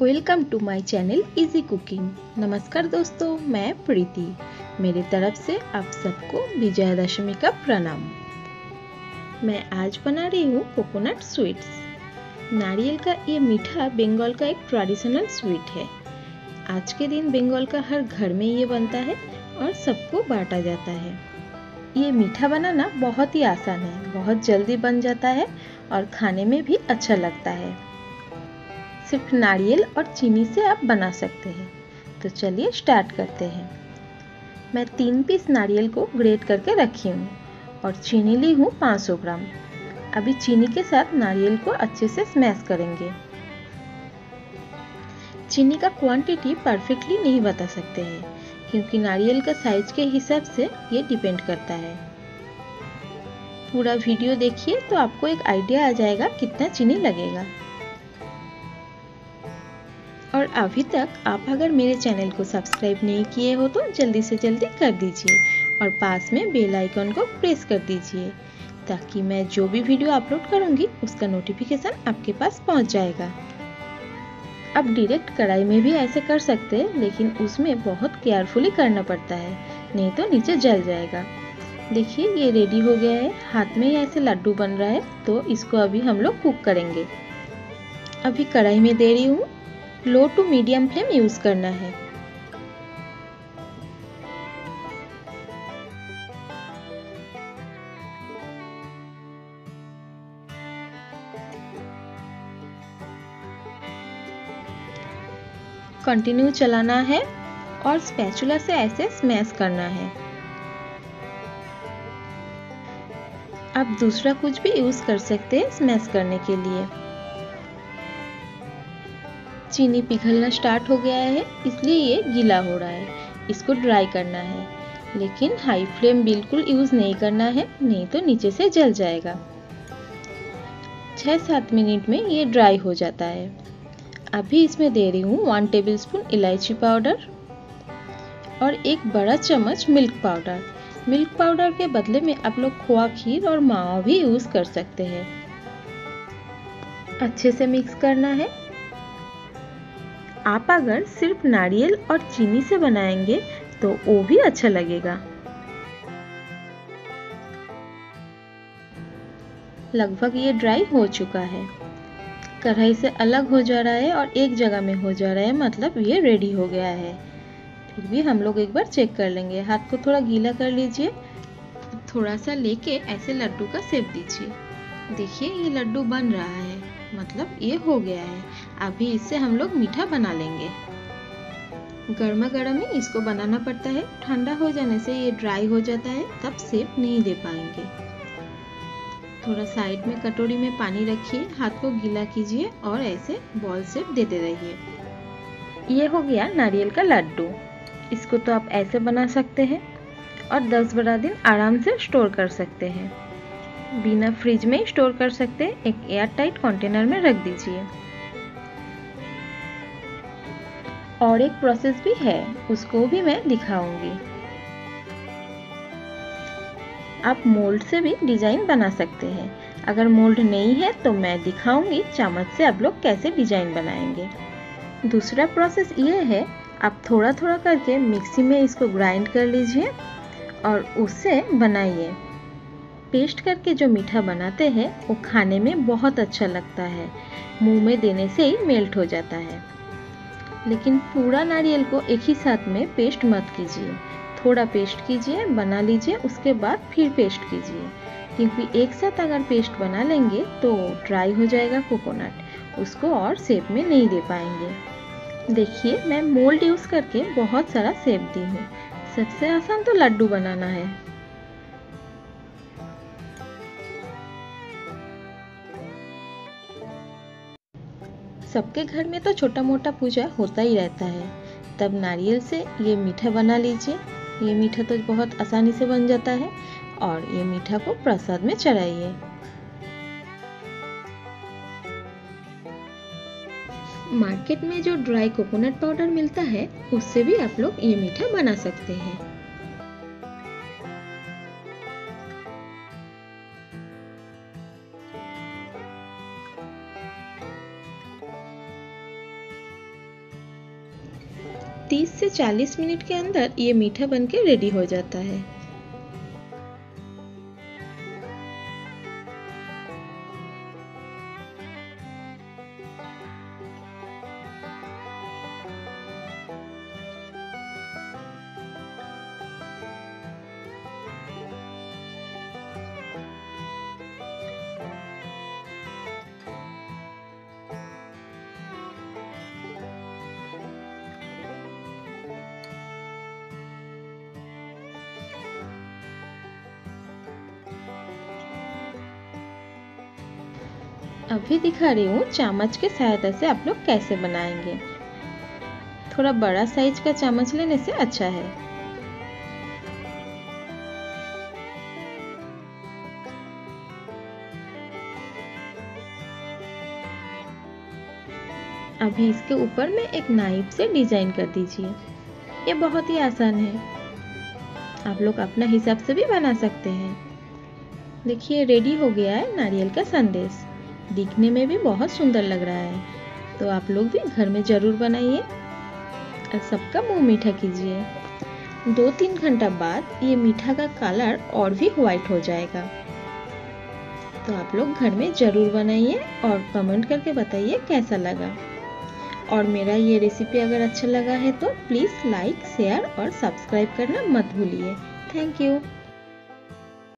Welcome to my channel easy cooking नमस्कार दोस्तों, मैं प्रीति। मेरी तरफ़ से आप सबको विजयादशमी का प्रणाम। मैं आज बना रही हूँ कोकोनट स्वीट्स नारियल का ये मीठा बंगाल का एक ट्रेडिशनल स्वीट है। आज के दिन बंगाल का हर घर में ये बनता है और सबको बांटा जाता है। ये मीठा बनाना बहुत ही आसान है, बहुत जल्दी बन जाता है और खाने में भी अच्छा लगता है। सिर्फ़ नारियल और चीनी से आप बना सकते हैं। तो चलिए स्टार्ट करते हैं। मैं तीन पीस नारियल को ग्रेट करके रखी हूँ और चीनी ली हूँ 500 ग्राम। अभी चीनी के साथ नारियल को अच्छे से स्मैश करेंगे। चीनी का क्वांटिटी परफेक्टली नहीं बता सकते हैं, क्योंकि नारियल का साइज़ के हिसाब से ये डिपेंड करता है। पूरा वीडियो देखिए तो आपको एक आइडिया आ जाएगा कितना चीनी लगेगा। और अभी तक आप अगर मेरे चैनल को सब्सक्राइब नहीं किए हो तो जल्दी से जल्दी कर दीजिए और पास में बेल आइकन को प्रेस कर दीजिए, ताकि मैं जो भी वीडियो अपलोड करूँगी, उसका नोटिफिकेशन आपके पास पहुँच जाएगा। आप डायरेक्ट कढ़ाई में भी ऐसे कर सकते हैं, लेकिन उसमें बहुत केयरफुली करना पड़ता है, नहीं तो नीचे जल जाएगा। देखिए, ये रेडी हो गया है। हाथ में ऐसे लड्डू बन रहा है तो इसको अभी हम लोग कुक करेंगे। अभी कढ़ाई में दे रही हूँ। Low to medium flame use करना है। कंटिन्यू चलाना है और स्पैचुला से ऐसे स्मैश करना है। आप दूसरा कुछ भी यूज़ कर सकते हैं स्मैश करने के लिए। चीनी पिघलना स्टार्ट हो गया है, इसलिए ये गीला हो रहा है। इसको ड्राई करना है। लेकिन हाई फ्लेम बिल्कुल यूज़ नहीं करना है, नहीं तो नीचे से जल जाएगा। छः सात मिनट में ये ड्राई हो जाता है। अभी इसमें दे रही हूँ वन टेबल स्पून इलायची पाउडर और एक बड़ा चम्मच मिल्क पाउडर मिल्क पाउडर के बदले में आप लोग खोआ खीर और मावा भी यूज़ कर सकते हैं। अच्छे से मिक्स करना है। आप अगर सिर्फ़ नारियल और चीनी से बनाएँगे तो वो भी अच्छा लगेगा। लगभग ये ड्राई हो चुका है। कढ़ाई से अलग हो जा रहा है और एक जगह में हो जा रहा है मतलब ये रेडी हो गया है। फिर भी हम लोग एक बार चेक कर लेंगे। हाथ को थोड़ा गीला कर लीजिए। थोड़ा सा लेके ऐसे लड्डू का सेप दीजिए। देखिए, ये लड्डू बन रहा है। मतलब ये हो गया है। अभी इससे हम लोग मीठा बना लेंगे। गर्मा गर्म ही इसको बनाना पड़ता है। ठंडा हो जाने से ये ड्राई हो जाता है, तब सेप नहीं दे पाएँगे। थोड़ा साइड में कटोरी में पानी रखिए, हाथ को गीला कीजिए और ऐसे बॉल सेप देते रहिए। ये हो गया नारियल का लड्डू। इसको तो आप ऐसे बना सकते हैं और 10-12 दिन आराम से स्टोर कर सकते हैं। बिना फ्रिज में ही स्टोर कर सकते हैं। एक एयर टाइट कंटेनर में रख दीजिए। और एक प्रोसेस भी है, उसको भी मैं दिखाऊँगी। आप मोल्ड से भी डिज़ाइन बना सकते हैं। अगर मोल्ड नहीं है तो मैं दिखाऊँगी चम्मच से आप लोग कैसे डिज़ाइन बनाएँगे। दूसरा प्रोसेस ये है, आप थोड़ा थोड़ा करके मिक्सी में इसको ग्राइंड कर लीजिए और उससे बनाइए। पेस्ट करके जो मीठा बनाते हैं, वो खाने में बहुत अच्छा लगता है। मुँह में देने से ही मेल्ट हो जाता है। लेकिन पूरा नारियल को एक ही साथ में पेस्ट मत कीजिए। थोड़ा पेस्ट कीजिए, बना लीजिए, उसके बाद फिर पेस्ट कीजिए। क्योंकि एक साथ अगर पेस्ट बना लेंगे तो ड्राई हो जाएगा कोकोनट। उसको और सेप में नहीं दे पाएँगे। देखिए, मैं मोल्ड यूज़ करके बहुत सारा सेप दी हूँ। सबसे आसान तो लड्डू बनाना है। सबके घर में तो छोटा मोटा पूजा होता ही रहता है। तब नारियल से ये मीठा बना लीजिए। ये मीठा तो बहुत आसानी से बन जाता है और ये मीठा को प्रसाद में चढ़ाइए। मार्केट में जो ड्राई कोकोनट पाउडर मिलता है, उससे भी आप लोग ये मीठा बना सकते हैं। 30 से 40 मिनट के अंदर ये मीठा बनके रेडी हो जाता है। अभी दिखा रही हूँ चामच के सहायता से आप लोग कैसे बनाएँगे। थोड़ा बड़ा साइज़ का चामच लेने से अच्छा है। अभी इसके ऊपर में एक नाइफ से डिज़ाइन कर दीजिए। ये बहुत ही आसान है। आप लोग अपना हिसाब से भी बना सकते हैं। देखिए रेडी हो गया है नारियल का संदेश। दिखने में भी बहुत सुंदर लग रहा है। तो आप लोग भी घर में ज़रूर बनाइए और सबका मुँह मीठा कीजिए। दो तीन घंटा बाद ये मीठा का कलर और भी वाइट हो जाएगा। तो आप लोग घर में ज़रूर बनाइए और कमेंट करके बताइए कैसा लगा। और मेरा ये रेसिपी अगर अच्छा लगा है तो प्लीज़ लाइक शेयर और सब्सक्राइब करना मत भूलिए। Thank you